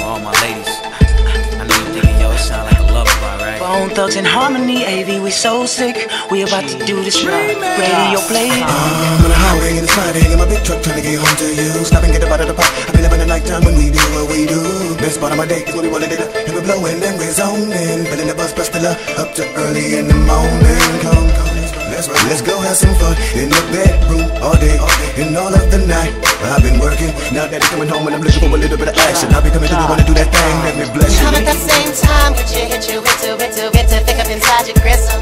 for all my ladies. I know you thinking, yo, it sound like a lullaby, right? Bone Thugs-N-Harmony, AV, we so sick. We about to do this right. Radio play. I'm uh, on the highway in the Friday in my big truck trying to get home to you. Stop and get up out of the park. I've been up in the nighttime when we do what we do. Best part of my day is when we roll it up and we're blowing and we're zoning. Filling the bus, bus still up to early in the morning. Come, come, let's. Let's go have some fun in the bedroom all day, and all of the night. I've been working. Now that coming home and I'm looking for a little bit of action. I'll be coming through, wanna do that thing. Let me bless you. Come at the same time, get you, hit you, hit you, hit you, hit you, pick up inside your gristle.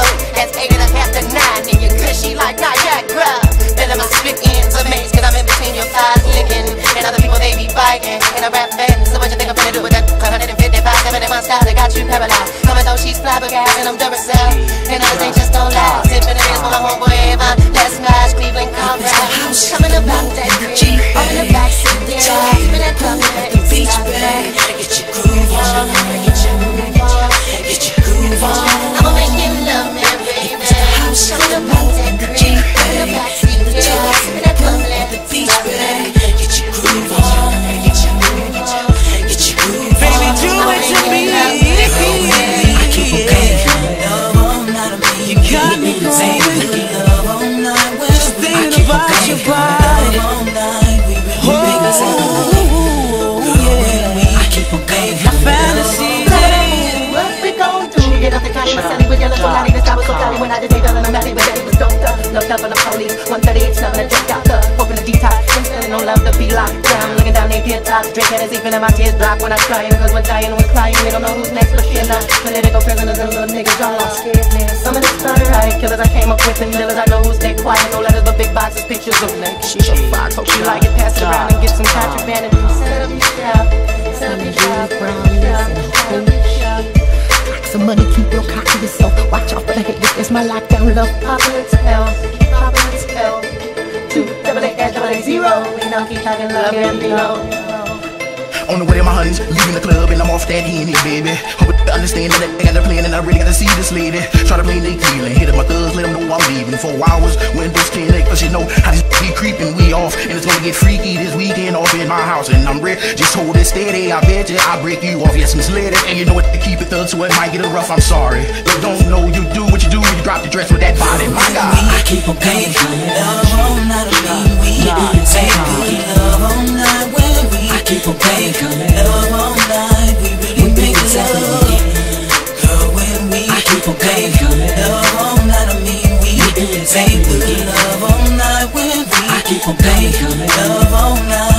Oh, that's eight and a half to nine, and you're cushy like Niagara. Filling my spit into maze, cause I'm in between your thighs licking. And other people, they be biting. And I rap fast, so what you think I'm gonna do with that 155, 71 style that got you paralyzed? Coming though she's flabbergasted, and I'm Duracell. And others ain't just don't. Sipping it is my homeboy Ava. Let's smash Cleveland Conrad. Coming about that green, up in the backseat, yeah. Sipping that yeah. The beach, doped up. On the police, 138, snuffing a drink the hoping to detox. Instant, no love to be locked down. Looking down their tops, drinking is even and my tears drop when I'm crying. Cause we're dying, we're crying. We don't know who's next, but fear not. Political prisoners and little niggas, y'all all scared, man. Some of this started right. Killers I came up with and dealers I know who stay quiet. No letters, but big boxes, pictures of neck She's a Fox, hope you like it. Pass it around and get some contraband and set up your shop. Set up your shop. Watch out for the haters. It's my lockdown love. Papa tell, Papa tell, double A dash double A zero. We don't keep talking love and know. On the way to my honeys, leaving the club and I'm off that henny, baby. Hope you understand that I got the plan and I really gotta see this lady. Try to play Nate Keelan, hit up my thugs, let them know I'm leaving. Four hours, windows can't cause you know how this be creeping, we off. And it's gonna get freaky this weekend off in my house. And I'm ready, just hold it steady, I bet you I'll break you off. Yes, Miss Lady, and you know what, to keep it thug, so it might get a rough, I'm sorry. They don't know you do what you do when you drop the dress with that body, my God. I keep on paying for love all night. We we love all night when we. I keep on paying for love all night. We really make love. Girl, when we. I keep on paying for love all night of me. We we love all night. I keep on paying. Love on. night.